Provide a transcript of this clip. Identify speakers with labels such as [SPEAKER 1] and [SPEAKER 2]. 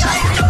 [SPEAKER 1] Shut up!